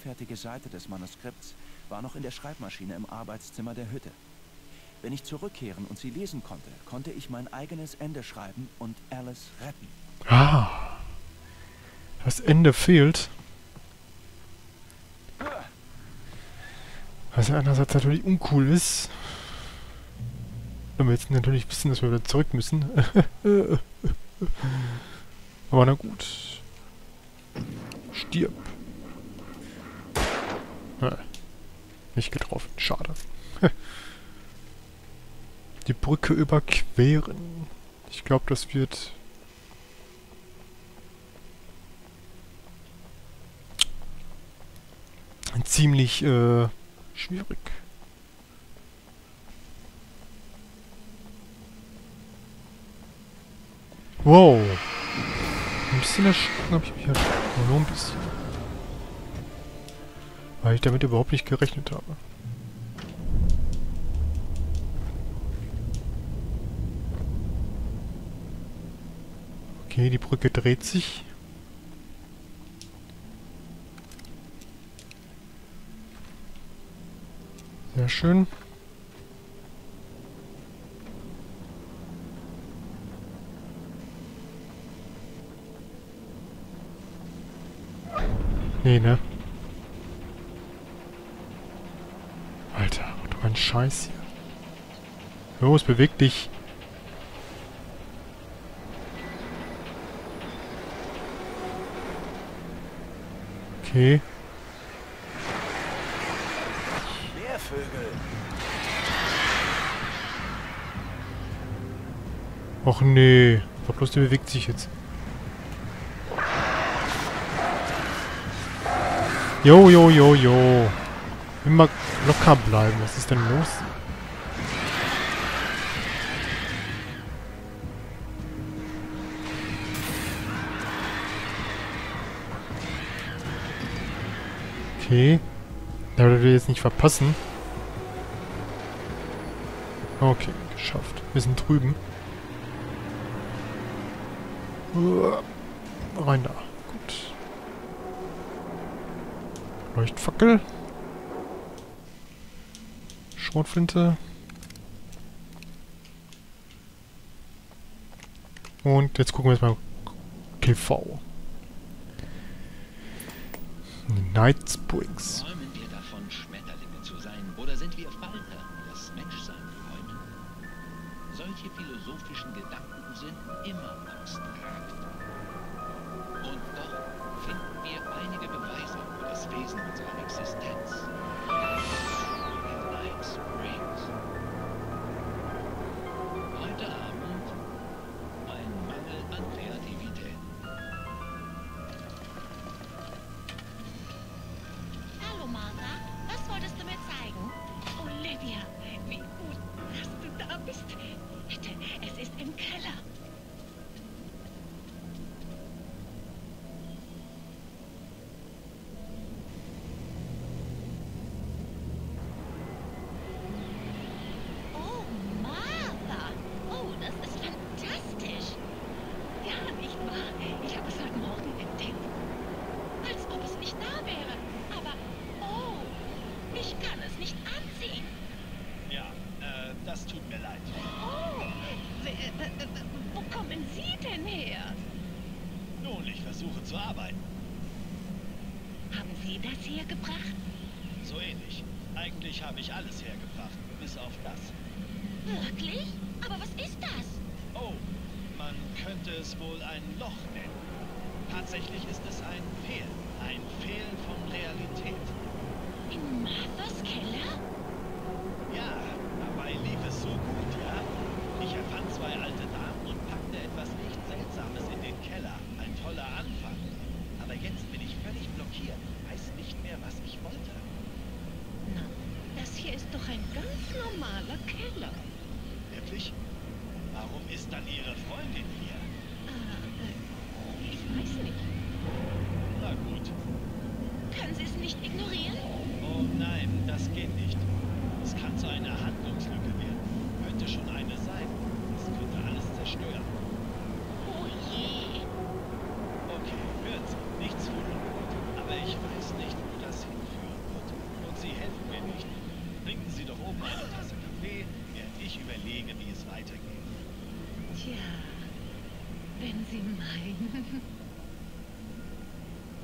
unfertige Seite des Manuskripts war noch in der Schreibmaschine im Arbeitszimmer der Hütte. Wenn ich zurückkehren und sie lesen konnte, konnte ich mein eigenes Ende schreiben und Alice retten. Ah. Das Ende fehlt. Was ja einerseits natürlich uncool ist. Wenn wir jetzt natürlich wissen, dass wir wieder zurück müssen. Aber na gut. Stirb. Nicht getroffen. Schade. Die Brücke überqueren. Ich glaube, das wird... ziemlich äh, schwierig. Wow. Ein bisschen erschrocken habe ich mich erschrocken. Nur ein bisschen. Weil ich damit überhaupt nicht gerechnet habe. Okay, die Brücke dreht sich. Sehr schön. Nee, ne? Alter, doch ein Scheiß hier. Los, beweg dich. Okay. Och nee. Aber bloß der bewegt sich jetzt. Jo, jo, jo, jo. Immer locker bleiben. Was ist denn los? Okay. Da will wir jetzt nicht verpassen. Okay, geschafft. Wir sind drüben. Rein da. Gut. Leuchtfackel. Schrotflinte. Und jetzt gucken wir jetzt mal TV. Night Springs. Träumen wir davon, Schmetterlinge zu sein, oder sind wir Falter, das Menschsein träumen? Solche philosophischen Gedanken sind immer abstrakt. Das tut mir leid. Oh, wer, äh, äh, wo kommen Sie denn her? Nun, ich versuche zu arbeiten. Haben Sie das hier gebracht? So ähnlich. Eigentlich habe ich alles hergebracht, bis auf das. Wirklich? Aber was ist das? Oh, man könnte es wohl ein Loch nennen. Tatsächlich ist es ein Fehl. Ein Fehlen von Realität. In Marthas Keller? Ja, dabei lief es so gut, ja? Ich erfand zwei alte Damen und packte etwas nicht Seltsames in den Keller. Ein toller Anfang. Aber jetzt bin ich völlig blockiert. Weiß nicht mehr, was ich wollte. Na, das hier ist doch ein ganz normaler Keller. Wirklich? Warum ist dann Ihre Freundin hier? Ah, äh, ich weiß nicht. Na gut. Können Sie es nicht ignorieren? Oh nein, das geht nicht. Es kann zu einer Handlungslücke werden. Könnte schon eine sein. Das könnte alles zerstören. Oh je. Okay, hören Sie, nichts fühlen. Aber ich weiß nicht, wo das hin Sie meinen?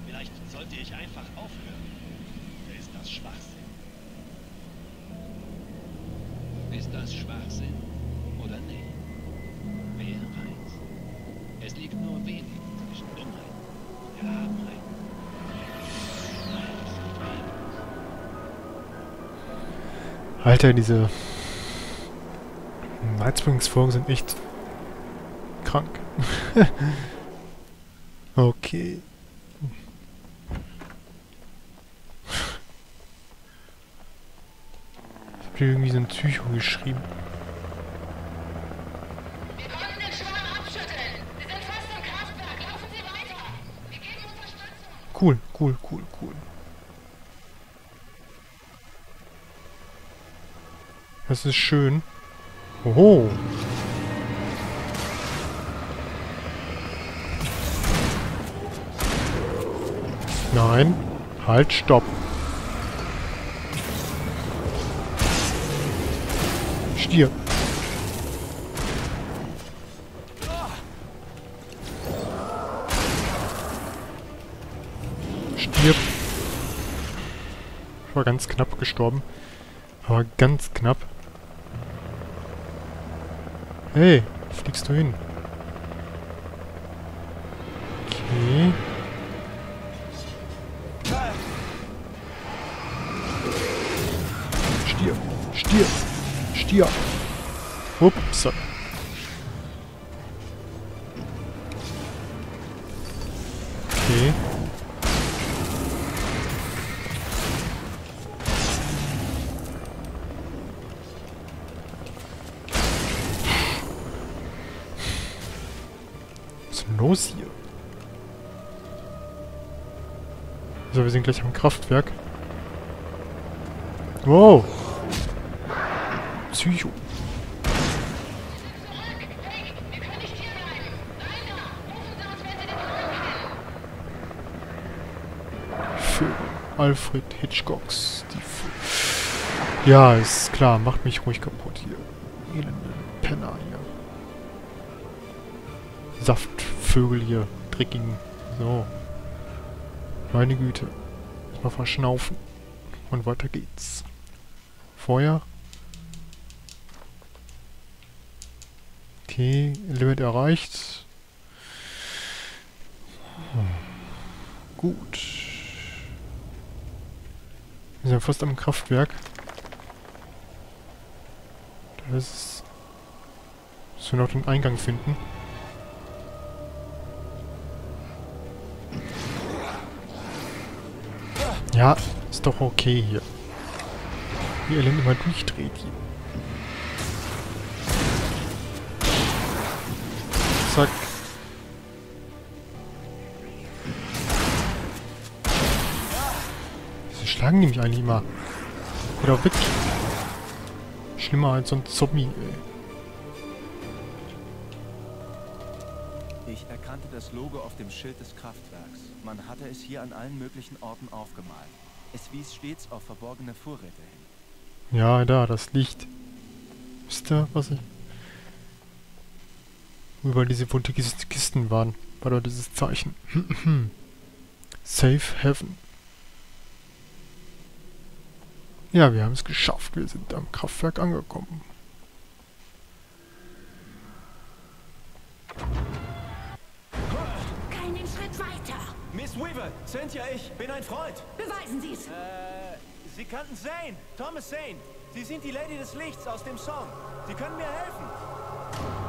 Vielleicht sollte ich einfach aufhören. Oder ist das Schwachsinn? Ist das Schwachsinn oder nicht? Wer weiß? Es liegt nur wenig zwischen Dummheit und Erhabenheit. Alter, diese Night Springs Folgen sind echt krank. okay. Ich hab hier irgendwie so ein Psycho geschrieben. Wir konnten den Schwarm abschütteln. Wir sind fast im Kraftwerk. Laufen Sie weiter. Wir geben Unterstützung. Cool, cool, cool, cool. Das ist schön. Oho. Nein. Halt, stopp. Stier. Stirb. Ich war ganz knapp gestorben. Aber ganz knapp. Hey, fliegst du hin? Stier. Stier. Ups. Okay. Was los hier? So, wir sind gleich am Kraftwerk. Wow. Psycho. Für Alfred Hitchcocks. Die ja, ist klar. Macht mich ruhig kaputt hier. Elende Penner hier. Saftvögel hier. Dreckigen. So. Meine Güte. Mal verschnaufen. Und weiter geht's. Feuer. Okay, Limit erreicht. Gut. Wir sind fast am Kraftwerk. Da ist. Müssen wir noch den Eingang finden. Ja, ist doch okay hier. Wie Ellen immer durchdreht hier. Zack. Wieso schlagen die mich eigentlich immer? Oder weg. Schlimmer als so ein Zombie, ey. Ich erkannte das Logo auf dem Schild des Kraftwerks. Man hatte es hier an allen möglichen Orten aufgemalt. Es wies stets auf verborgene Vorräte hin. Ja, da, das Licht. Wisst ihr, was ich... Überall diese bunte Kis- Kisten waren. War da dieses Zeichen. Safe Heaven. Ja, wir haben es geschafft. Wir sind am Kraftwerk angekommen. Keinen Schritt weiter. Miss Weaver, Cynthia, ich bin ein Freund. Beweisen Sie es. Äh, Sie kannten Zane, Thomas Zane. Sie sind die Lady des Lichts aus dem Song. Sie können mir helfen.